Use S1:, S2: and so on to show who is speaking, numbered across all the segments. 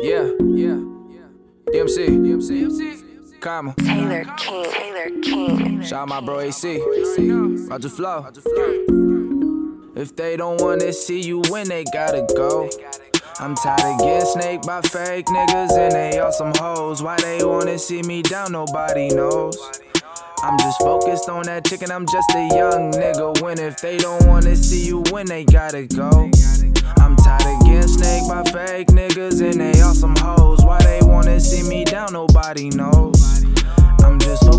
S1: Yeah, yeah. yeah. DMC, DMC, DMC. Komma.
S2: Taylor King, Taylor King.
S1: Shout out my bro AC. RogerFlo. If they don't wanna see you win, they gotta go. I'm tired of getting snaked by fake niggas and they all some hoes. Why they wanna see me down, nobody knows. I'm just focused on that chicken, I'm just a young nigga. When if they don't wanna see you win, they gotta go. I'm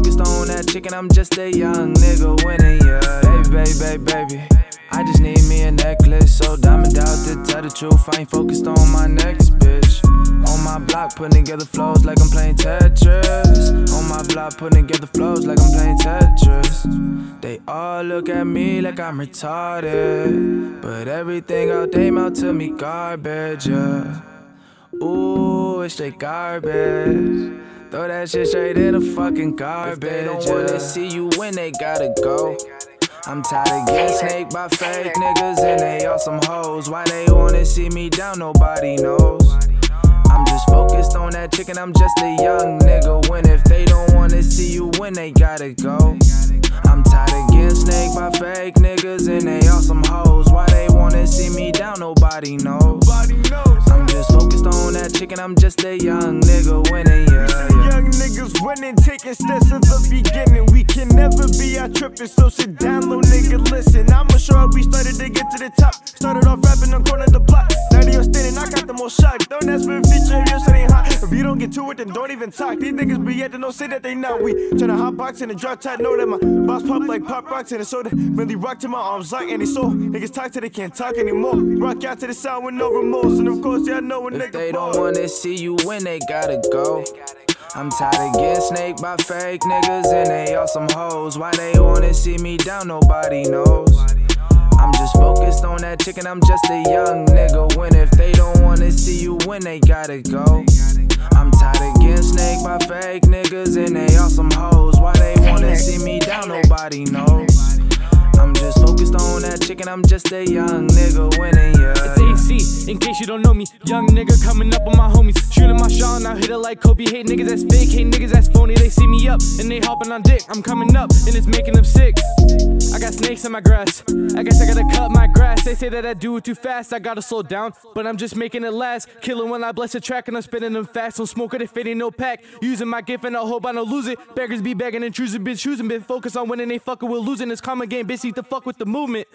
S1: focused on that chicken, I'm just a young nigga winning, yeah. Baby, baby, baby. I just need me a necklace, so diamond out to tell the truth. I ain't focused on my next bitch. On my block, putting together flows like I'm playing Tetris. On my block, putting together flows like I'm playing Tetris. They all look at me like I'm retarded. But everything out they mouth to me garbage, yeah. Ooh, it's straight garbage. Throw that shit straight in the fucking garbage. If they don't wanna see you win, they gotta go. I'm tired of getting snaked by fake niggas and they all some hoes. Why they wanna see me down, nobody knows. I'm just focused on that chicken, I'm just a young nigga. When if they don't wanna see you win, they gotta go. I'm tired Just focused on that chicken, I'm just a young nigga winning, yeah. yeah.
S3: Young niggas winning, taking steps at the beginning. We can never be out tripping, so sit down, little nigga, listen. I'ma show how we started to get to the top. Started off rapping on corner of the block. Don't get to it, then don't even talk. These niggas be the no say that they not. We tryna hot box in the drop top, know that my boss pop like pop rocks in the soda. Really rock to my arms like any soul. Niggas talk till they can't talk anymore. Rock out to the sound with no remorse. And of course, y'all know a
S1: If
S3: nigga
S1: they don't wanna see you win, they gotta go. I'm tired of getting snaked by fake niggas and they all some hoes. Why they wanna see me down, nobody knows. Just focused on that chicken, I'm just a young nigga. When if they don't wanna see you win, they gotta go. I'm tired of getting snaked by fake niggas and they all some hoes. Why they wanna see me down, nobody knows. I'm just focused on that chicken, I'm just a young nigga winning, yeah.
S4: It's AC, in case you don't know me. Young nigga coming up on my homies. Shooting my shot, now hit it like Kobe. Hate niggas that's fake, hate niggas that's phony. They see me up and they hopping on dick. I'm coming up and it's making them sick. I got snakes in my grass. I guess I gotta cut my grass. They say that I do it too fast. I gotta slow down, but I'm just making it last. Killing when I bless the track and I'm spinning them fast. Don't smoke it if it ain't no pack. Using my gift and I hope I don't lose it. Beggars be begging and choosing, been choosing, been focused on winning. They fucking will losing. This common game, bitch, need to fuck with the movement.